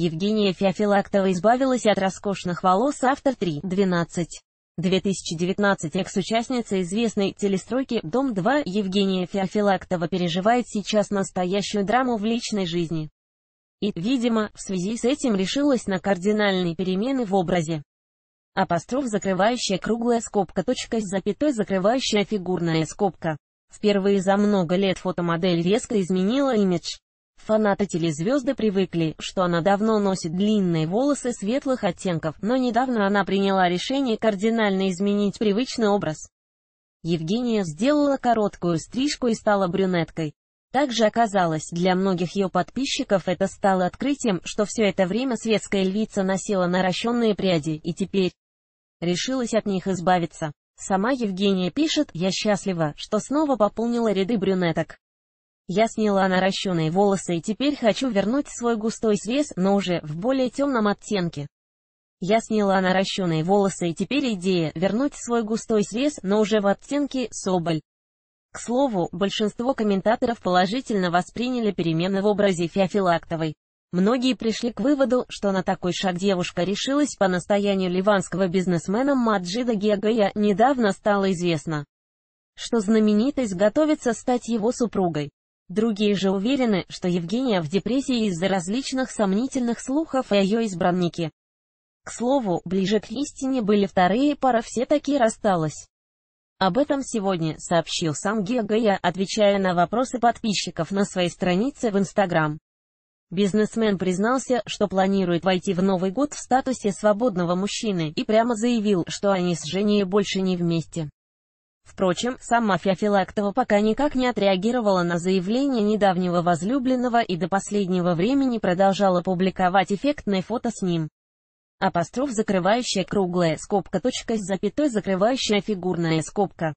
Евгения Феофилактова избавилась от роскошных волос автор 3, 12. 2019 экс-участница известной телестройки «Дом-2» Евгения Феофилактова переживает сейчас настоящую драму в личной жизни. И, видимо, в связи с этим решилась на кардинальные перемены в образе. Апостроф закрывающая круглая скобка, точка с запятой закрывающая фигурная скобка. Впервые за много лет фотомодель резко изменила имидж. Фанаты телезвезды привыкли, что она давно носит длинные волосы светлых оттенков, но недавно она приняла решение кардинально изменить привычный образ. Евгения сделала короткую стрижку и стала брюнеткой. Также оказалось, для многих ее подписчиков это стало открытием, что все это время светская львица носила наращенные пряди, и теперь решилась от них избавиться. Сама Евгения пишет, я счастлива, что снова пополнила ряды брюнеток. Я сняла наращенные волосы и теперь хочу вернуть свой густой срез, но уже в более темном оттенке. Я сняла наращенные волосы и теперь идея вернуть свой густой срез, но уже в оттенке соболь. К слову, большинство комментаторов положительно восприняли перемены в образе Феофилактовой. Многие пришли к выводу, что на такой шаг девушка решилась по настоянию ливанского бизнесмена Маджида Гегая, недавно стало известно, что знаменитость готовится стать его супругой. Другие же уверены, что Евгения в депрессии из-за различных сомнительных слухов о ее избраннике. К слову, ближе к истине были вторые пара все таки рассталась. Об этом сегодня сообщил сам Геогая, отвечая на вопросы подписчиков на своей странице в Инстаграм. Бизнесмен признался, что планирует войти в Новый год в статусе свободного мужчины и прямо заявил, что они с Женей больше не вместе. Впрочем, сама Феофилактова пока никак не отреагировала на заявление недавнего возлюбленного и до последнего времени продолжала публиковать эффектное фото с ним. Апостроф закрывающая круглая скобка точка с запятой закрывающая фигурная скобка.